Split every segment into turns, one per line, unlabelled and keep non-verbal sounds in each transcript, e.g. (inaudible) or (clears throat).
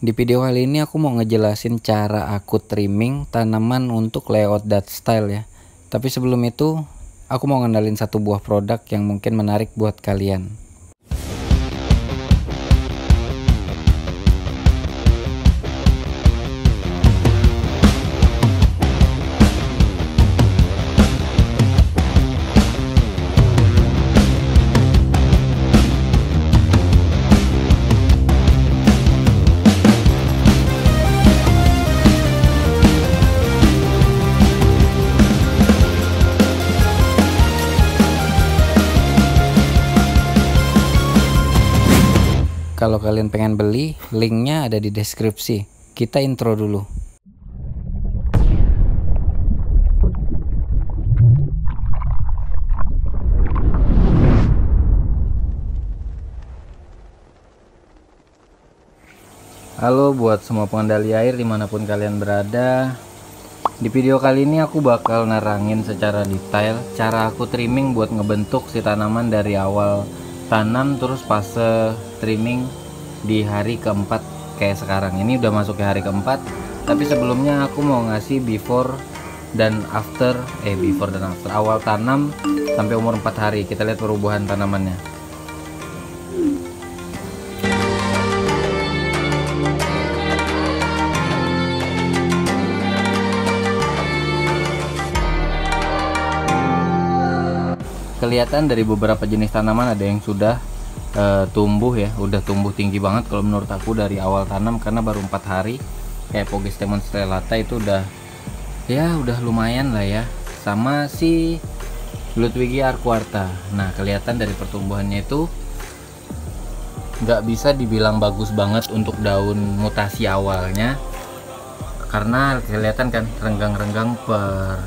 Di video kali ini aku mau ngejelasin cara aku trimming tanaman untuk layout that style ya. Tapi sebelum itu, aku mau ngenalin satu buah produk yang mungkin menarik buat kalian. Kalau kalian pengen beli, linknya ada di deskripsi. Kita intro dulu. Halo buat semua pengendali air di mana pun kalian berada Di video kali ini aku bakal nerangin secara detail Cara aku trimming buat ngebentuk si tanaman dari awal tanam terus fase trimming di hari keempat kayak sekarang. Ini udah masuk ke hari keempat tapi sebelumnya aku mau ngasih before dan after eh before dan after. Awal tanam sampai umur 4 hari. Kita lihat perubahan tanamannya. Kelihatan dari beberapa jenis tanaman ada yang sudah uh, tumbuh ya udah tumbuh tinggi banget kalau menurut aku dari awal tanam karena baru empat hari. Kayak Pogistemon strelata itu udah ya udah lumayan lah ya. Sama si Ludwigia arquarta nah kelihatan dari pertumbuhannya itu nggak bisa dibilang bagus banget untuk daun mutasi awalnya. Karena kelihatan kan renggang-renggang per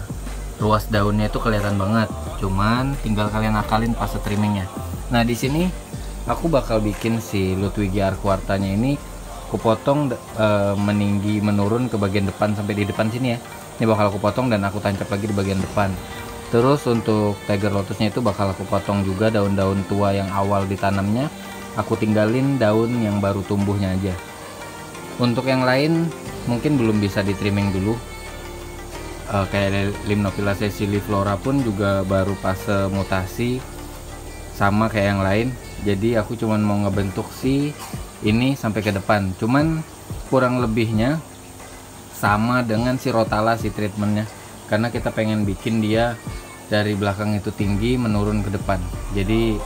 ruas daunnya itu kelihatan banget. Cuman tinggal kalian akalin pas trimmingnya. Nah di sini aku bakal bikin si Ludwigia arquartanya ini aku potong e, meninggi menurun ke bagian depan sampai di depan sini ya. Ini bakal aku potong dan aku tancap lagi di bagian depan. Terus untuk tiger lotusnya itu bakal aku potong juga daun-daun tua yang awal ditanamnya. Aku tinggalin daun yang baru tumbuhnya aja. Untuk yang lain mungkin belum bisa di trimming dulu. Uh, kayak Limnophila sessiliflora pun juga baru fase mutasi sama kayak yang lain. Jadi aku cuman mau ngebentuk si ini sampai ke depan. Cuman kurang lebihnya sama dengan si rotala si treatmentnya. Karena kita pengen bikin dia dari belakang itu tinggi menurun ke depan. Jadi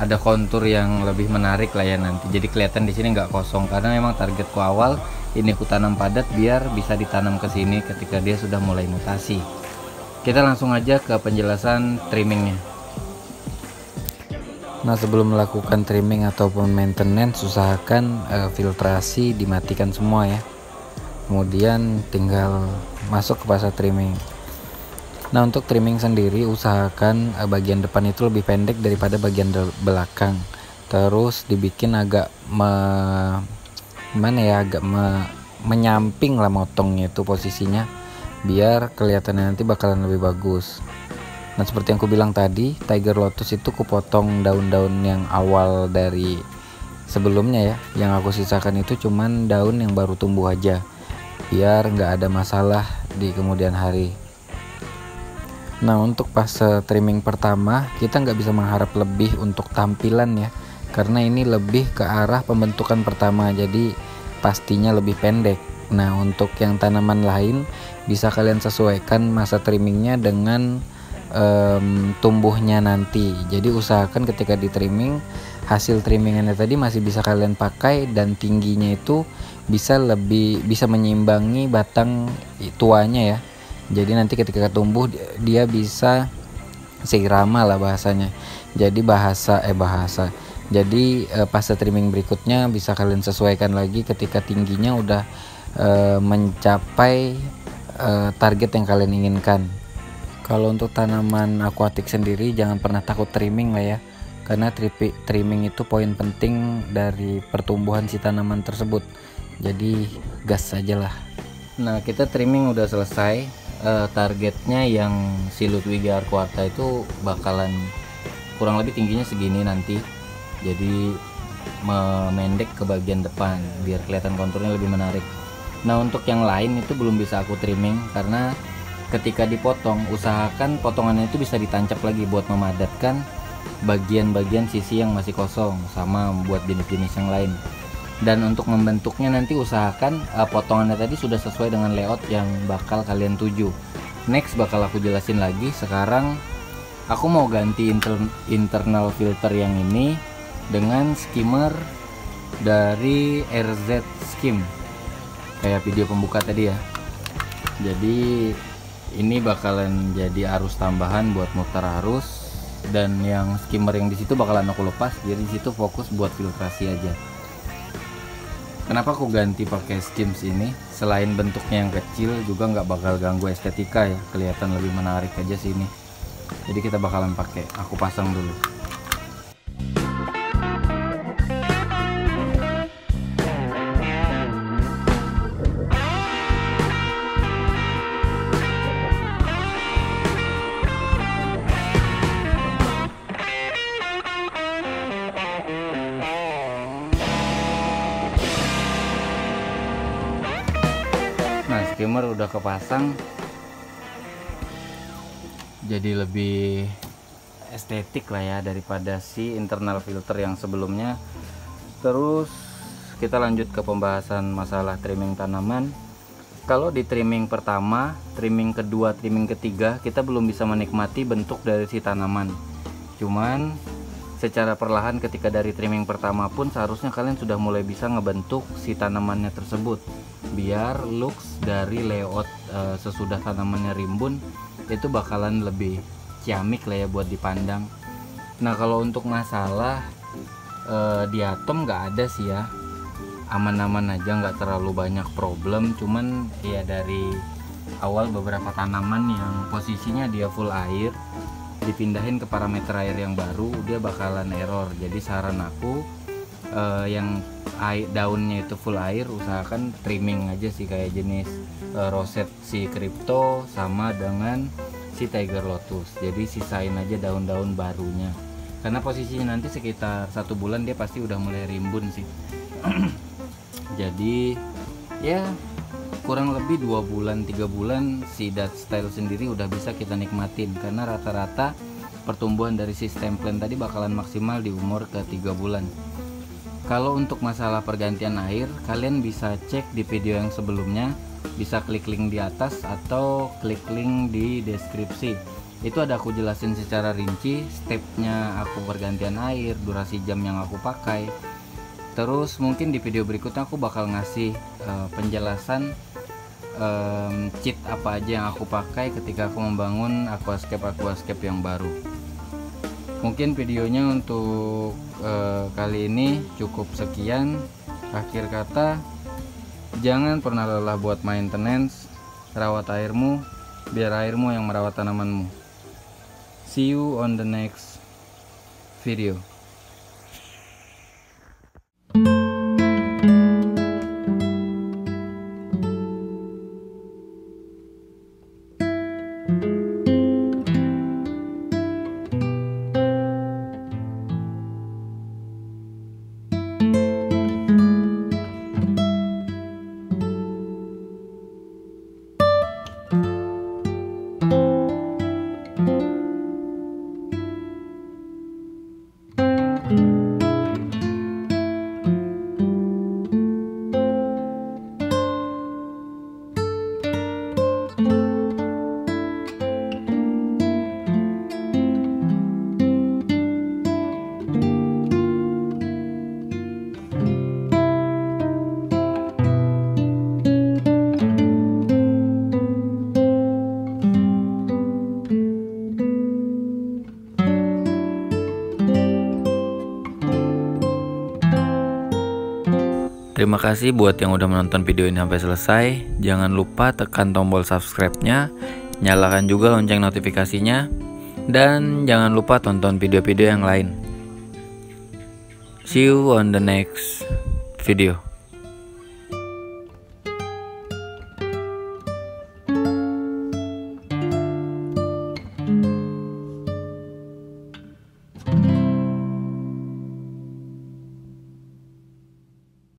ada kontur yang lebih menarik lah ya nanti. Jadi kelihatan di sini nggak kosong. Karena memang targetku awal ini aku tanam padat biar bisa ditanam ke sini ketika dia sudah mulai mutasi. Kita langsung aja ke penjelasan trimmingnya nah sebelum melakukan trimming ataupun maintenance usahakan uh, filtrasi dimatikan semua ya. Kemudian tinggal masuk ke fase trimming. Nah untuk trimming sendiri usahakan uh, bagian depan itu lebih pendek daripada bagian belakang. Terus dibikin agak me gimana ya agak me, menyamping lah motongnya itu posisinya biar kelihatannya nanti bakalan lebih bagus nah seperti yang aku bilang tadi tiger lotus itu kupotong daun-daun yang awal dari sebelumnya ya. Yang aku sisakan itu cuman daun yang baru tumbuh aja biar nggak ada masalah di kemudian hari. Nah untuk pas trimming pertama kita nggak bisa mengharap lebih untuk tampilan ya karena ini lebih ke arah pembentukan pertama jadi pastinya lebih pendek. Nah untuk yang tanaman lain bisa kalian sesuaikan masa trimmingnya dengan um, tumbuhnya nanti. Jadi usahakan ketika di trimming hasil trimmingannya tadi masih bisa kalian pakai dan tingginya itu bisa lebih bisa menyimbangi batang tuanya ya. Jadi nanti ketika tumbuh dia bisa seirama lah bahasanya. Jadi bahasa eh bahasa. Jadi uh, fase trimming berikutnya bisa kalian sesuaikan lagi ketika tingginya udah uh, mencapai uh, target yang kalian inginkan kalau untuk tanaman akuatik sendiri jangan pernah takut trimming lah ya. Karena trimming itu poin penting dari pertumbuhan si tanaman tersebut. Jadi gas saja lah. Nah kita trimming udah selesai uh, targetnya yang si Ludwigia arquata itu bakalan kurang lebih tingginya segini nanti. Jadi memendek ke bagian depan biar kelihatan konturnya lebih menarik. Nah untuk yang lain itu belum bisa aku trimming karena ketika dipotong usahakan potongannya itu bisa ditancap lagi buat memadatkan bagian-bagian sisi yang masih kosong sama buat jenis-jenis yang lain. Dan untuk membentuknya nanti usahakan uh, potongannya tadi sudah sesuai dengan layout yang bakal kalian tuju. Next bakal aku jelasin lagi. Sekarang aku mau ganti inter internal filter yang ini dengan skimmer dari RZ Skim. Kayak video pembuka tadi ya. Jadi ini bakalan jadi arus tambahan buat muter arus. Dan yang skimmer yang di situ bakalan aku lepas. Jadi di situ fokus buat filtrasi aja. Kenapa aku ganti pakai skims ini? Selain bentuknya yang kecil juga nggak bakal ganggu estetika ya. Kelihatan lebih menarik aja sini jadi kita bakalan pakai. Aku pasang dulu skimmer udah kepasang jadi lebih estetik lah ya daripada si internal filter yang sebelumnya. Terus kita lanjut ke pembahasan masalah trimming tanaman. Kalau di trimming pertama trimming kedua trimming ketiga kita belum bisa menikmati bentuk dari si tanaman. Cuman secara perlahan ketika dari trimming pertama pun seharusnya kalian sudah mulai bisa ngebentuk si tanamannya tersebut biar looks dari layout e, sesudah tanamannya rimbun itu bakalan lebih ciamik lah ya buat dipandang. Nah kalau untuk masalah e, di nggak ada sih ya. Aman-aman aja nggak terlalu banyak problem. Cuman ya dari awal beberapa tanaman yang posisinya dia full air dipindahin ke parameter air yang baru dia bakalan error. Jadi saran aku uh, yang air, daunnya itu full air usahakan trimming aja sih kayak jenis uh, roset si crypto sama dengan si tiger lotus. Jadi sisain aja daun-daun barunya. Karena posisinya nanti sekitar satu bulan dia pasti udah mulai rimbun sih. (clears throat) Jadi ya kurang lebih dua bulan tiga bulan si dat style sendiri udah bisa kita nikmatin. Karena rata-rata pertumbuhan dari sistem plan tadi bakalan maksimal di umur ke tiga bulan kalau untuk masalah pergantian air kalian bisa cek di video yang sebelumnya. Bisa klik link di atas atau klik link di deskripsi. Itu ada aku jelasin secara rinci stepnya aku pergantian air durasi jam yang aku pakai. Terus mungkin di video berikutnya aku bakal ngasih uh, penjelasan um, cheat apa aja yang aku pakai ketika aku membangun aquascape aquascape yang baru mungkin videonya untuk uh, kali ini cukup sekian. Akhir kata jangan pernah lelah buat maintenance rawat airmu biar airmu yang merawat tanamanmu. See you on the next video Terima kasih buat yang udah menonton video ini sampai selesai. Jangan lupa tekan tombol subscribe-nya, nyalakan juga lonceng notifikasinya, dan jangan lupa tonton video-video yang lain. See you on the next video.